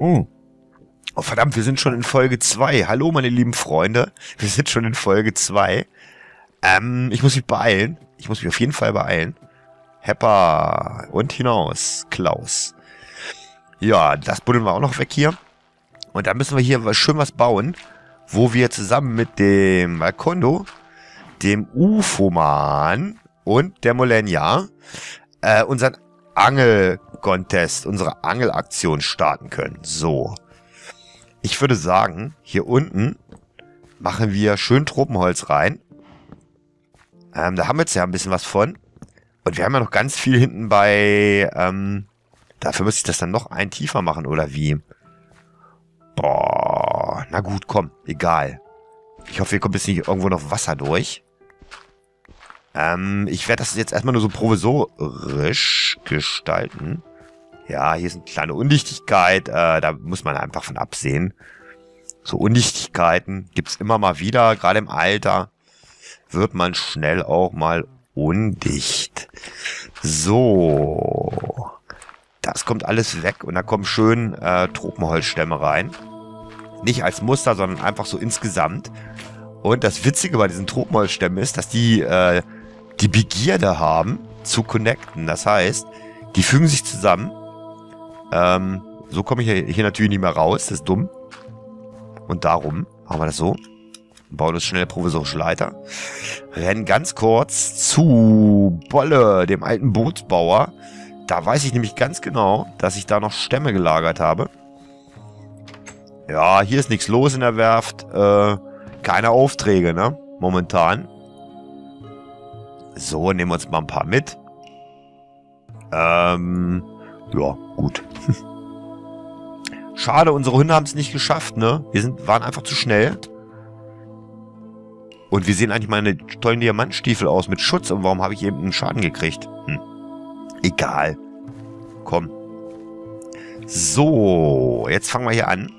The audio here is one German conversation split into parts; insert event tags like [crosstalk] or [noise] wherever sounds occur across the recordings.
Oh. oh, verdammt, wir sind schon in Folge 2. Hallo, meine lieben Freunde. Wir sind schon in Folge 2. Ähm, ich muss mich beeilen. Ich muss mich auf jeden Fall beeilen. Hepper und hinaus. Klaus. Ja, das buddeln wir auch noch weg hier. Und dann müssen wir hier schön was bauen, wo wir zusammen mit dem Malkondo, dem UFO-Mann und der Molenia äh, unseren Angel-Contest, unsere Angelaktion starten können. So. Ich würde sagen, hier unten machen wir schön Tropenholz rein. Ähm, da haben wir jetzt ja ein bisschen was von. Und wir haben ja noch ganz viel hinten bei, ähm, dafür müsste ich das dann noch ein tiefer machen, oder wie? Boah, na gut, komm, egal. Ich hoffe, hier kommt jetzt nicht irgendwo noch Wasser durch. Ähm, ich werde das jetzt erstmal nur so provisorisch gestalten. Ja, hier ist eine kleine Undichtigkeit, äh, da muss man einfach von absehen. So Undichtigkeiten gibt's immer mal wieder, gerade im Alter wird man schnell auch mal undicht. So. Das kommt alles weg und da kommen schön äh, Tropenholzstämme rein. Nicht als Muster, sondern einfach so insgesamt. Und das Witzige bei diesen Tropenholzstämmen ist, dass die äh, die Begierde haben zu connecten. Das heißt, die fügen sich zusammen. Ähm, so komme ich hier natürlich nicht mehr raus. Das ist dumm. Und darum machen wir das so. Bauen uns schnell provisorische Leiter. Rennen ganz kurz zu Bolle, dem alten Bootsbauer. Da weiß ich nämlich ganz genau, dass ich da noch Stämme gelagert habe. Ja, hier ist nichts los in der Werft. Äh, keine Aufträge, ne? Momentan. So, nehmen wir uns mal ein paar mit. Ähm, ja, gut. Schade, unsere Hunde haben es nicht geschafft, ne? Wir sind, waren einfach zu schnell. Und wie sehen eigentlich meine tollen Diamantstiefel aus mit Schutz? Und warum habe ich eben einen Schaden gekriegt? Hm. Egal. Komm. So, jetzt fangen wir hier an.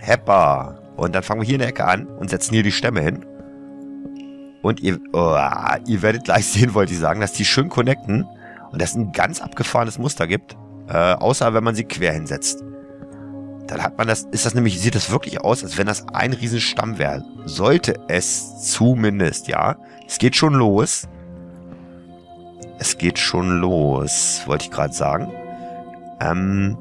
Hepper. Und dann fangen wir hier in der Ecke an und setzen hier die Stämme hin. Und ihr, oh, ihr werdet gleich [laughs] sehen, wollte ich sagen, dass die schön connecten und das ein ganz abgefahrenes Muster gibt. Äh, außer wenn man sie quer hinsetzt. Dann hat man das, ist das nämlich, sieht das wirklich aus, als wenn das ein Riesenstamm wäre. Sollte es zumindest, ja. Es geht schon los. Es geht schon los, wollte ich gerade sagen. Ähm,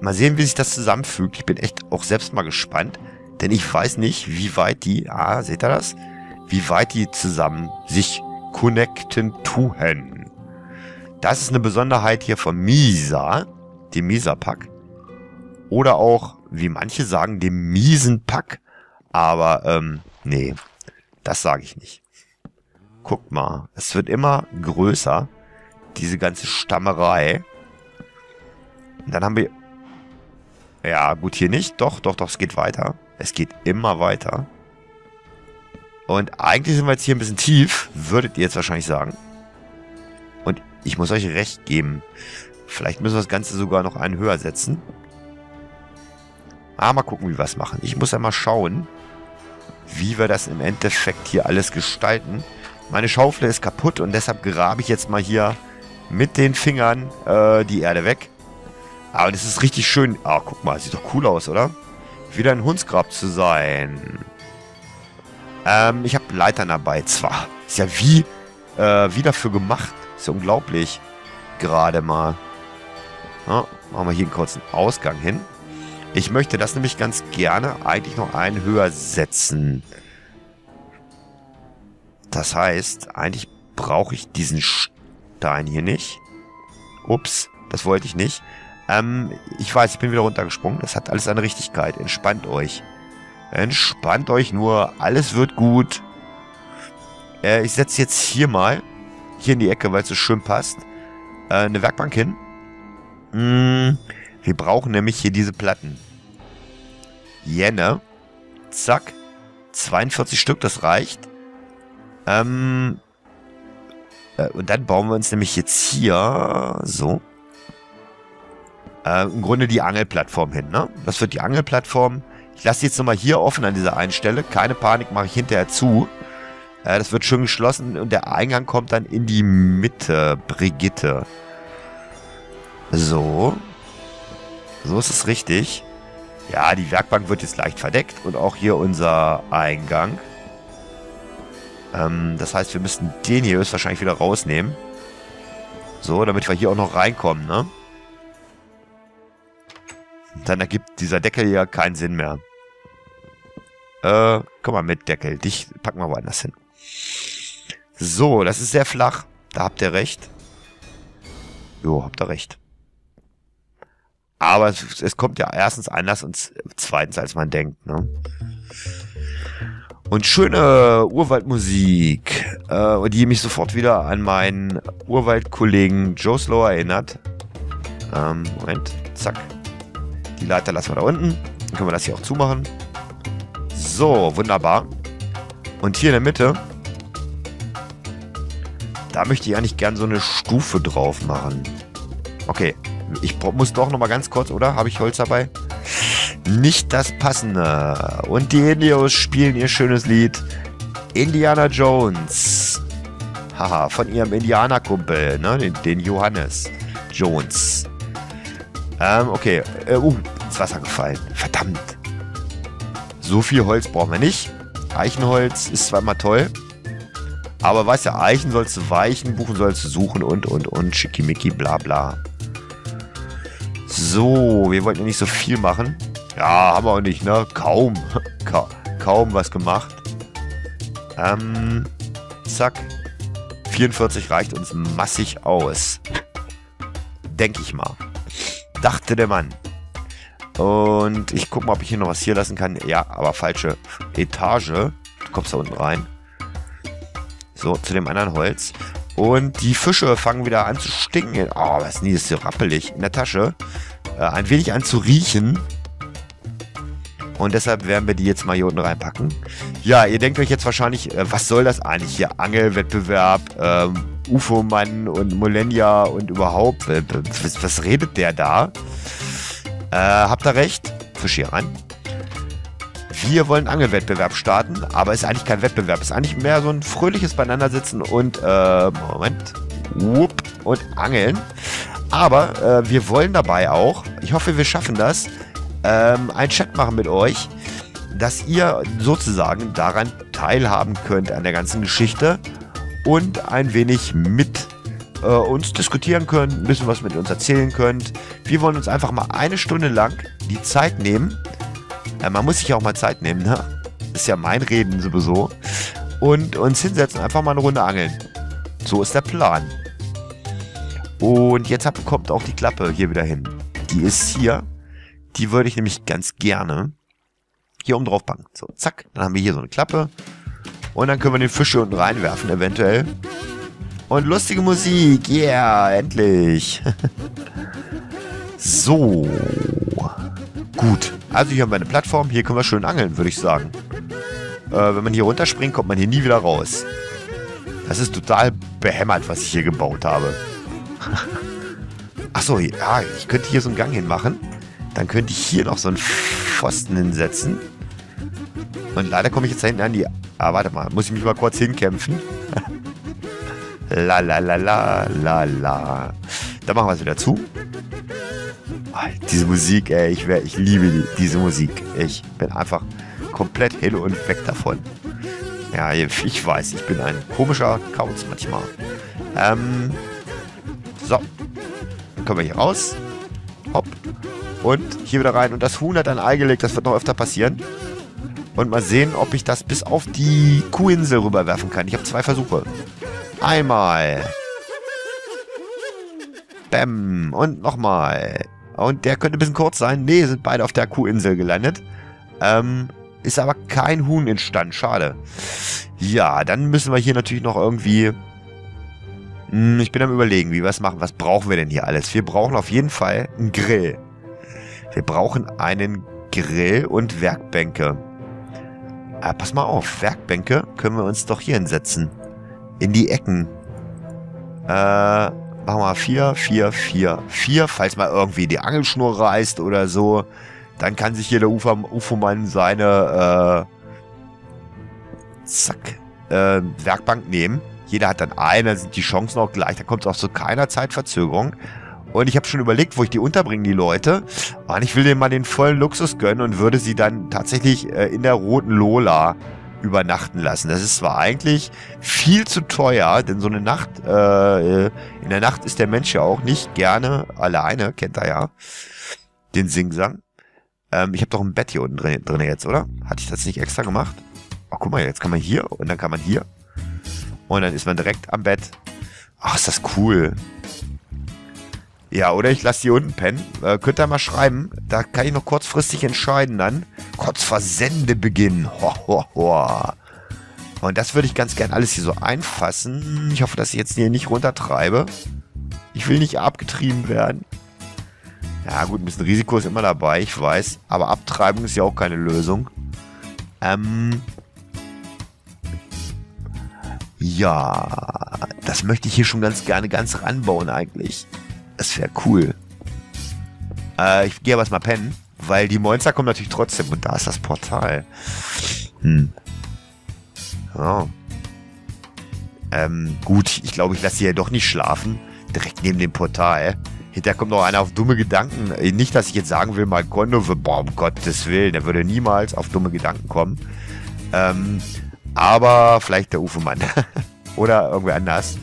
mal sehen, wie sich das zusammenfügt. Ich bin echt auch selbst mal gespannt. Denn ich weiß nicht, wie weit die, ah, seht ihr das? Wie weit die zusammen sich connecten tun. Das ist eine Besonderheit hier von Misa, dem Misa-Pack. Oder auch, wie manche sagen, dem miesen Pack. Aber, ähm, nee, das sage ich nicht. Guckt mal, es wird immer größer, diese ganze Stammerei. Und dann haben wir... Ja, gut, hier nicht. Doch, doch, doch, es geht weiter. Es geht immer weiter. Und eigentlich sind wir jetzt hier ein bisschen tief, würdet ihr jetzt wahrscheinlich sagen. Und ich muss euch recht geben. Vielleicht müssen wir das Ganze sogar noch einen höher setzen. Ah, mal gucken, wie wir es machen. Ich muss ja mal schauen, wie wir das im Endeffekt hier alles gestalten. Meine Schaufel ist kaputt und deshalb grabe ich jetzt mal hier mit den Fingern äh, die Erde weg. Aber das ist richtig schön. Ah, guck mal, sieht doch cool aus, oder? Wieder ein Hundsgrab zu sein. Ähm, ich habe Leitern dabei. Zwar, ist ja wie, äh, wie dafür gemacht. Ist ja unglaublich. Gerade mal. Ja, machen wir hier einen kurzen Ausgang hin. Ich möchte das nämlich ganz gerne eigentlich noch einen höher setzen. Das heißt, eigentlich brauche ich diesen Stein hier nicht. Ups, das wollte ich nicht. Ähm, ich weiß, ich bin wieder runtergesprungen. Das hat alles eine Richtigkeit. Entspannt euch. Entspannt euch nur. Alles wird gut. Äh, ich setze jetzt hier mal, hier in die Ecke, weil es so schön passt, äh, eine Werkbank hin. Mmh. Wir brauchen nämlich hier diese Platten. Jenne. Zack. 42 Stück, das reicht. Ähm. Äh, und dann bauen wir uns nämlich jetzt hier so. Äh, Im Grunde die Angelplattform hin, ne? Das wird die Angelplattform. Ich lasse jetzt nochmal hier offen an dieser einen Stelle. Keine Panik, mache ich hinterher zu. Äh, das wird schön geschlossen und der Eingang kommt dann in die Mitte. Brigitte. So. So ist es richtig. Ja, die Werkbank wird jetzt leicht verdeckt und auch hier unser Eingang. Ähm, das heißt, wir müssten den hier höchstwahrscheinlich wieder rausnehmen. So, damit wir hier auch noch reinkommen, ne? Dann ergibt dieser Deckel hier keinen Sinn mehr. Äh, komm mal mit, Deckel. Dich packen wir woanders hin. So, das ist sehr flach. Da habt ihr recht. Jo, habt ihr recht. Aber es, es, kommt ja erstens anders und zweitens, als man denkt. Ne? Und schöne Urwaldmusik, äh, die mich sofort wieder an meinen Urwaldkollegen Joe Slow erinnert. Ähm, Moment, zack. Die Leiter lassen wir da unten. Dann können wir das hier auch zumachen. So, wunderbar. Und hier in der Mitte, da möchte ich eigentlich gern so eine Stufe drauf machen. Okay, ich muss doch noch mal ganz kurz, oder? Habe ich Holz dabei? Nicht das Passende. Und die Indios spielen ihr schönes Lied Indiana Jones. Haha, von ihrem Indianerkumpel, ne? Den, den Johannes Jones. Ähm, okay. Äh, uh, ins Wasser gefallen. Verdammt. So viel Holz brauchen wir nicht. Eichenholz ist zweimal toll. Aber weißt ja, Eichen sollst du weichen, Buchen sollst du suchen und, und, und, schickimicki, bla, bla. So, wir wollten ja nicht so viel machen. Ja, haben wir auch nicht, ne? Kaum. [laughs] Ka kaum was gemacht. Ähm, zack. 44 reicht uns massig aus. Denke ich mal. Dachte der Mann. Und ich gucke mal, ob ich hier noch was hier lassen kann. Ja, aber falsche Etage. Du kommst da unten rein. So, zu dem anderen Holz. Und die Fische fangen wieder an zu stinken. Oh, was ist denn das so rappelig in der Tasche? Äh, ein wenig an zu riechen. Und deshalb werden wir die jetzt mal hier unten reinpacken. Ja, ihr denkt euch jetzt wahrscheinlich, äh, was soll das eigentlich hier? Angelwettbewerb, ähm, UFO-Mann und Molenia und überhaupt. Äh, was, was, redet der da? Äh, habt ihr recht? Fisch hier rein. Wir wollen Angelwettbewerb starten, aber ist eigentlich kein Wettbewerb. Ist eigentlich mehr so ein fröhliches Beieinandersitzen und, äh, Moment, whoop, und Angeln. Aber äh, wir wollen dabei auch, ich hoffe, wir schaffen das, ähm, einen Chat machen mit euch, dass ihr sozusagen daran teilhaben könnt an der ganzen Geschichte und ein wenig mit äh, uns diskutieren könnt, ein bisschen was mit uns erzählen könnt. Wir wollen uns einfach mal eine Stunde lang die Zeit nehmen, ja, man muss sich auch mal Zeit nehmen, ne? Ist ja mein Reden sowieso. Und uns hinsetzen, einfach mal eine Runde angeln. So ist der Plan. Und jetzt kommt auch die Klappe hier wieder hin. Die ist hier. Die würde ich nämlich ganz gerne hier oben drauf packen. So, zack. Dann haben wir hier so eine Klappe. Und dann können wir den Fisch hier unten reinwerfen, eventuell. Und lustige Musik. Yeah, endlich. [laughs] so. Gut. Also hier haben wir eine Plattform. Hier können wir schön angeln, würde ich sagen. Äh, wenn man hier runterspringt, kommt man hier nie wieder raus. Das ist total behämmert, was ich hier gebaut habe. Achso, ja, ich könnte hier so einen Gang hinmachen. Dann könnte ich hier noch so einen Pfosten hinsetzen. Und leider komme ich jetzt da hinten an die... Ah, warte mal. Muss ich mich mal kurz hinkämpfen? [laughs] la la la la la la. Dann machen wir es wieder zu. Diese Musik, ey, ich, wär, ich liebe die, diese Musik. Ich bin einfach komplett hin und weg davon. Ja, ich weiß, ich bin ein komischer Kauz manchmal. Ähm. Dann können wir hier raus. Hopp. Und hier wieder rein. Und das Huhn hat ein Ei gelegt. Das wird noch öfter passieren. Und mal sehen, ob ich das bis auf die Kuhinsel rüberwerfen kann. Ich habe zwei Versuche. Einmal. Bäm. Und nochmal. Und der könnte ein bisschen kurz sein. Nee, sind beide auf der Kuhinsel gelandet. Ähm, ist aber kein Huhn entstanden. Schade. Ja, dann müssen wir hier natürlich noch irgendwie... Hm, ich bin am überlegen, wie wir es machen. Was brauchen wir denn hier alles? Wir brauchen auf jeden Fall einen Grill. Wir brauchen einen Grill und Werkbänke. Ah, pass mal auf. Werkbänke können wir uns doch hier hinsetzen. In die Ecken. Äh, Machen wir 4, 4, 4, 4. Falls mal irgendwie die Angelschnur reißt oder so, dann kann sich hier der UFO-Mann seine äh, zack, äh, Werkbank nehmen. Jeder hat dann eine, dann sind die Chancen auch gleich. Da kommt es auch zu keiner Zeitverzögerung. Und ich habe schon überlegt, wo ich die unterbringe, die Leute. Und ich will denen mal den vollen Luxus gönnen und würde sie dann tatsächlich äh, in der roten Lola übernachten lassen. Das ist zwar eigentlich viel zu teuer, denn so eine Nacht, äh, in der Nacht ist der Mensch ja auch nicht gerne alleine, kennt er ja, den Singsang. Ähm, ich habe doch ein Bett hier unten drin, drin jetzt, oder? Hatte ich das nicht extra gemacht? Oh, guck mal, jetzt kann man hier und dann kann man hier. Und dann ist man direkt am Bett. Ach, ist das cool. Ja, oder ich lasse die unten pennen. Äh, könnt ihr mal schreiben. Da kann ich noch kurzfristig entscheiden dann. Kurz vor Sendebeginn. Ho, ho, ho. Und das würde ich ganz gern alles hier so einfassen. Ich hoffe, dass ich jetzt hier nicht runtertreibe. Ich will nicht abgetrieben werden. Ja gut, ein bisschen Risiko ist immer dabei, ich weiß. Aber Abtreibung ist ja auch keine Lösung. Ähm... Ja, das möchte ich hier schon ganz gerne ganz ranbauen eigentlich. Das wäre cool. Äh, ich gehe aber erstmal pennen, weil die Monster kommen natürlich trotzdem und da ist das Portal. Hm. Ja. Ähm, gut, ich glaube, ich lasse sie ja doch nicht schlafen. Direkt neben dem Portal. Hinterher kommt noch einer auf dumme Gedanken. Äh, nicht, dass ich jetzt sagen will, mal Kondo, boah, um Gottes Willen, der würde niemals auf dumme Gedanken kommen. Ähm, aber vielleicht der Ufemann. [laughs] Oder irgendwer anders.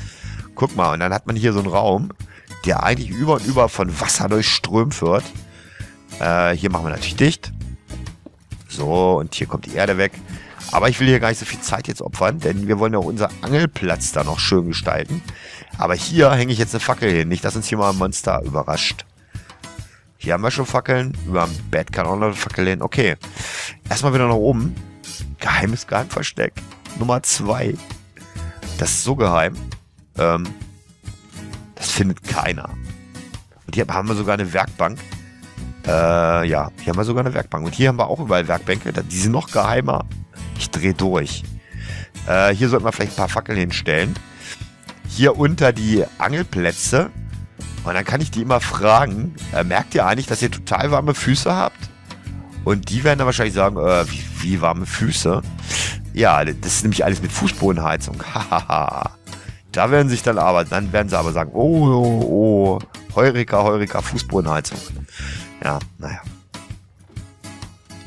Guck mal, und dann hat man hier so einen Raum der eigentlich über und über von Wasser durchströmt wird. Äh, hier machen wir natürlich dicht. So, und hier kommt die Erde weg. Aber ich will hier gar nicht so viel Zeit jetzt opfern, denn wir wollen ja auch unser Angelplatz da noch schön gestalten. Aber hier hänge ich jetzt eine Fackel hin, nicht, dass uns hier mal ein Monster überrascht. Hier haben wir schon Fackeln. Über dem Bett kann auch noch eine Fackel hin. Okay. Erstmal wieder nach oben. Geheimes Geheimversteck. Nummer zwei. Das ist so geheim. Ähm, das findet keiner. Und hier haben wir sogar eine Werkbank. Äh, ja, hier haben wir sogar eine Werkbank. Und hier haben wir auch überall Werkbänke. Die sind noch geheimer. Ich drehe durch. Äh, hier sollten wir vielleicht ein paar Fackeln hinstellen. Hier unter die Angelplätze. Und dann kann ich die immer fragen, äh, merkt ihr eigentlich, dass ihr total warme Füße habt? Und die werden dann wahrscheinlich sagen, äh, wie, wie warme Füße? Ja, das ist nämlich alles mit Fußbodenheizung. Hahaha. Da werden sich dann aber, dann werden sie aber sagen, oh, oh, oh, Heurika, Heurika, Fußbodenheizung. Ja, naja.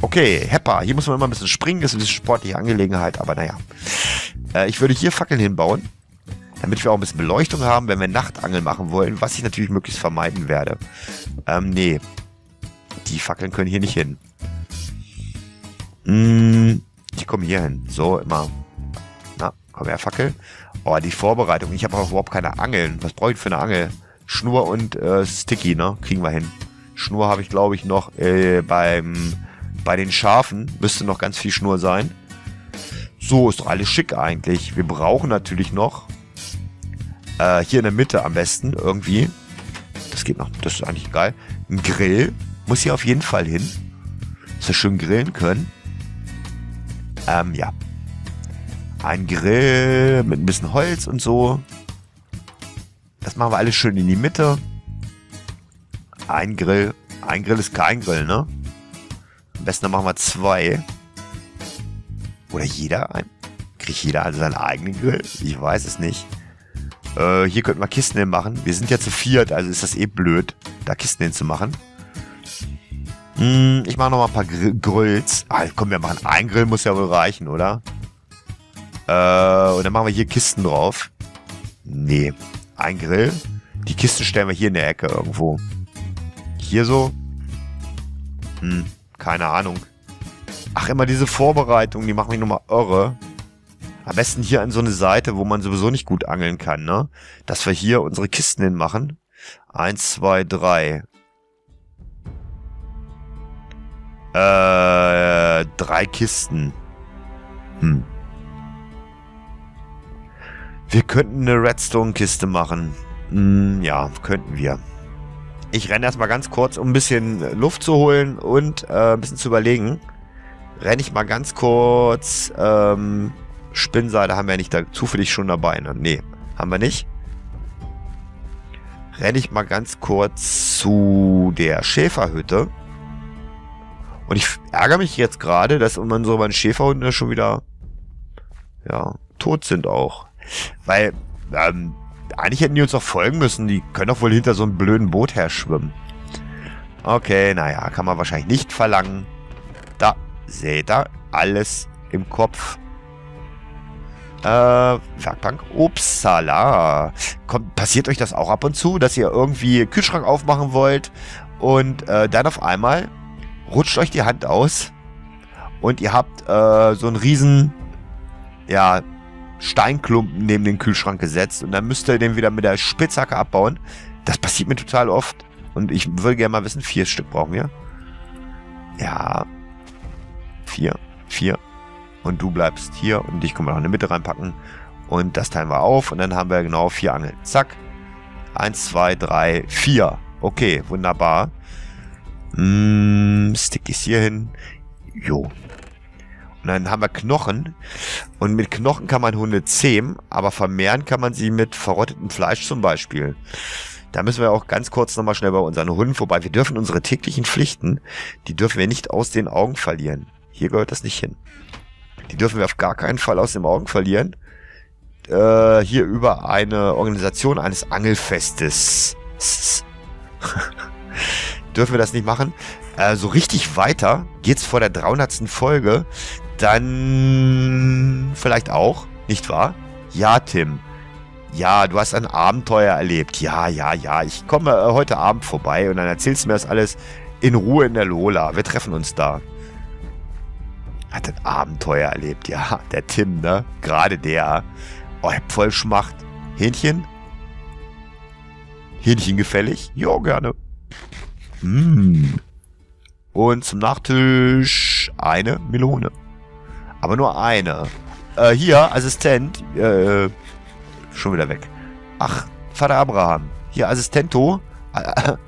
Okay, Hepper. Hier muss man immer ein bisschen springen, das ist ein bisschen sportliche Angelegenheit, aber naja. Äh, ich würde hier Fackeln hinbauen, damit wir auch ein bisschen Beleuchtung haben, wenn wir Nachtangeln machen wollen, was ich natürlich möglichst vermeiden werde. Ähm, nee. Die Fackeln können hier nicht hin. Hm, die kommen hier hin. So, immer. Na, komm her, Fackel. Oh, die Vorbereitung. Ich habe auch überhaupt keine Angeln. Was brauche ich für eine Angel? Schnur und äh, Sticky, ne? Kriegen wir hin. Schnur habe ich, glaube ich, noch äh, beim bei den Schafen. Müsste noch ganz viel Schnur sein. So, ist doch alles schick eigentlich. Wir brauchen natürlich noch äh, hier in der Mitte am besten irgendwie. Das geht noch. Das ist eigentlich geil. Ein Grill muss hier auf jeden Fall hin. Dass wir schön grillen können. Ähm, ja. Ein Grill mit ein bisschen Holz und so. Das machen wir alles schön in die Mitte. Ein Grill. Ein Grill ist kein Grill, ne? Am besten machen wir zwei. Oder jeder ein. Kriegt jeder also seinen eigenen Grill? Ich weiß es nicht. Äh, hier könnten wir Kisten hin machen. Wir sind ja zu viert, also ist das eh blöd, da Kisten hinzumachen. Hm, ich mache noch mal ein paar Gr Grills. Ah, komm, wir machen ein Grill, muss ja wohl reichen, oder? Äh, und dann machen wir hier Kisten drauf. Nee, ein Grill. Die Kisten stellen wir hier in der Ecke irgendwo. Hier so? Hm, keine Ahnung. Ach, immer diese Vorbereitung, die machen mich nochmal irre. Am besten hier an so eine Seite, wo man sowieso nicht gut angeln kann, ne? Dass wir hier unsere Kisten hinmachen. Eins, zwei, drei. Äh, drei Kisten. Hm. Wir könnten eine Redstone-Kiste machen. Hm, ja, könnten wir. Ich renne erstmal ganz kurz, um ein bisschen Luft zu holen und äh, ein bisschen zu überlegen. Renne ich mal ganz kurz. Ähm, Spinnseide haben wir ja nicht da zufällig schon dabei. Ne? Nee, haben wir nicht. Renne ich mal ganz kurz zu der Schäferhütte. Und ich ärgere mich jetzt gerade, dass unsere beiden Schäferhunde schon wieder ja, tot sind auch. Weil, ähm, eigentlich hätten die uns doch folgen müssen. Die können doch wohl hinter so einem blöden Boot her schwimmen. Okay, naja, kann man wahrscheinlich nicht verlangen. Da, seht ihr, alles im Kopf. Äh, Werkbank. Upsala. Kommt, passiert euch das auch ab und zu, dass ihr irgendwie Kühlschrank aufmachen wollt und äh, dann auf einmal rutscht euch die Hand aus und ihr habt äh, so einen riesen, ja, Steinklumpen neben den Kühlschrank gesetzt und dann müsst ihr den wieder mit der Spitzhacke abbauen. Das passiert mir total oft. Und ich würde gerne mal wissen, vier Stück brauchen wir. Ja. Vier. Vier. Und du bleibst hier und dich können wir noch in die Mitte reinpacken. Und das teilen wir auf und dann haben wir genau vier Angeln. Zack. Eins, zwei, drei, vier. Okay, wunderbar. Mm, stick ich hier hin. Jo. Und dann haben wir Knochen. Und mit Knochen kann man Hunde zähmen, aber vermehren kann man sie mit verrottetem Fleisch zum Beispiel. Da müssen wir auch ganz kurz nochmal schnell bei unseren Hunden vorbei. Wir dürfen unsere täglichen Pflichten, die dürfen wir nicht aus den Augen verlieren. Hier gehört das nicht hin. Die dürfen wir auf gar keinen Fall aus den Augen verlieren. Äh, hier über eine Organisation eines Angelfestes. Dürfen wir das nicht machen. Äh, so richtig weiter geht's vor der 300. Folge. Dann vielleicht auch, nicht wahr? Ja, Tim. Ja, du hast ein Abenteuer erlebt. Ja, ja, ja. Ich komme äh, heute Abend vorbei und dann erzählst du mir das alles in Ruhe in der Lola. Wir treffen uns da. Hat ein Abenteuer erlebt. Ja, der Tim, ne? Gerade der. Oh, ich hab voll Schmacht. Hähnchen? Hähnchen gefällig? Jo, gerne. Mmh. Und zum Nachtisch eine Melone. Aber nur eine. Äh, hier, Assistent. Äh, schon wieder weg. Ach, Vater Abraham. Hier, Assistento. [laughs]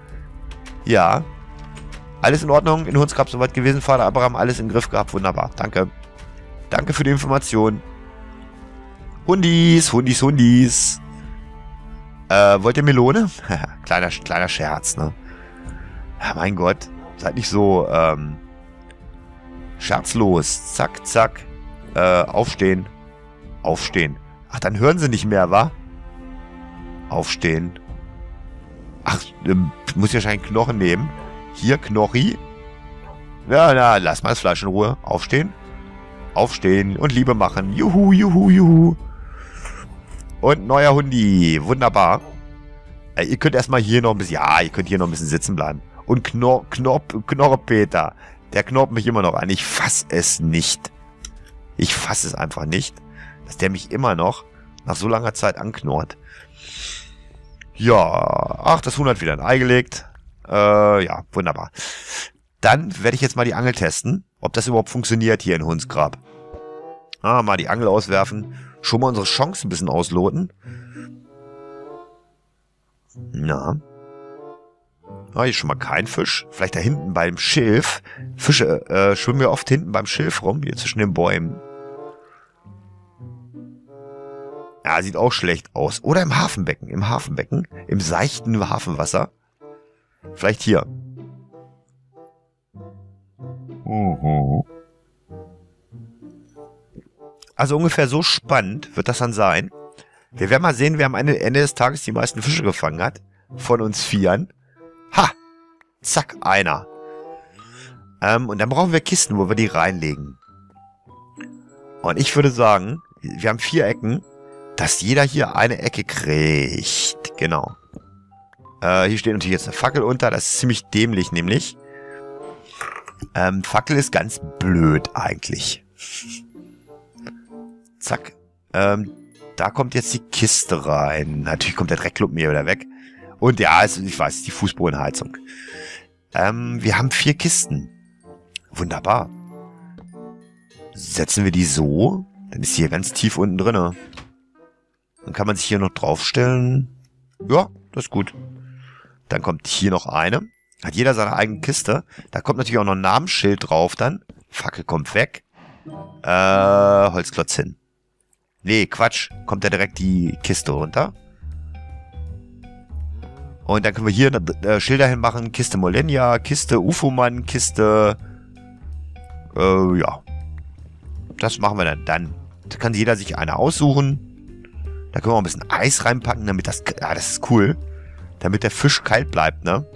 Ja. Alles in Ordnung in Hunsgrab soweit gewesen. Vater Abraham, alles im Griff gehabt. Wunderbar. Danke. Danke für die Information. Hundis, Hundis, Hundis. Äh, wollt ihr Melone? [laughs] kleiner, kleiner Scherz, ne? Ja, mein Gott. Seid nicht so, ähm, scherzlos. Zack, zack. Äh, aufstehen. Aufstehen. Ach, dann hören sie nicht mehr, wa? Aufstehen. Ach, ähm, muss ich wahrscheinlich Knochen nehmen. Hier, Knochi. Ja, na, lass mal das Fleisch in Ruhe. Aufstehen. Aufstehen und Liebe machen. Juhu, juhu, juhu. Und neuer Hundi. Wunderbar. Äh, ihr könnt erstmal hier noch ein bisschen... Ja, ihr könnt hier noch ein bisschen sitzen bleiben. Und Knor Knop Knorpeter. Der knorpt mich immer noch an. Ich fass es nicht. Ich fass es einfach nicht, dass der mich immer noch nach so langer Zeit anknurrt. Ja, ach, das Huhn hat wieder ein Ei gelegt. Äh, ja, wunderbar. Dann werde ich jetzt mal die Angel testen, ob das überhaupt funktioniert hier in Hunsgrab. Ah, mal die Angel auswerfen. Schon mal unsere Chance ein bisschen ausloten. Na, Ah, hier schon mal kein Fisch. Vielleicht da hinten beim Schilf. Fische äh, schwimmen ja oft hinten beim Schilf rum, hier zwischen den Bäumen. Ja, sieht auch schlecht aus. Oder im Hafenbecken. Im Hafenbecken. Im seichten Hafenwasser. Vielleicht hier. Also ungefähr so spannend wird das dann sein. Wir werden mal sehen, wer am Ende des Tages die meisten Fische gefangen hat. Von uns Vieren. Zack, einer. Ähm, und dann brauchen wir Kisten, wo wir die reinlegen. Und ich würde sagen, wir haben vier Ecken, dass jeder hier eine Ecke kriegt. Genau. Äh, hier steht natürlich jetzt eine Fackel unter. Das ist ziemlich dämlich, nämlich. Ähm, Fackel ist ganz blöd eigentlich. Zack. Ähm, da kommt jetzt die Kiste rein. Natürlich kommt der Dreckklumpen hier wieder weg. Und ja, also ich weiß, die Fußbodenheizung. Ähm, wir haben vier Kisten. Wunderbar. Setzen wir die so, dann ist hier ganz tief unten drinne. Dann kann man sich hier noch draufstellen. Ja, das ist gut. Dann kommt hier noch eine. Hat jeder seine eigene Kiste. Da kommt natürlich auch noch ein Namensschild drauf dann. Fackel kommt weg. Äh, Holzklotz hin. Nee, Quatsch. Kommt da direkt die Kiste runter. Und dann können wir hier äh, Schilder hinmachen. Kiste Molenia, Kiste UFO-Mann, Kiste... Äh, ja. Das machen wir dann. Dann kann jeder sich eine aussuchen. Da können wir auch ein bisschen Eis reinpacken, damit das... Ja, das ist cool. Damit der Fisch kalt bleibt, ne?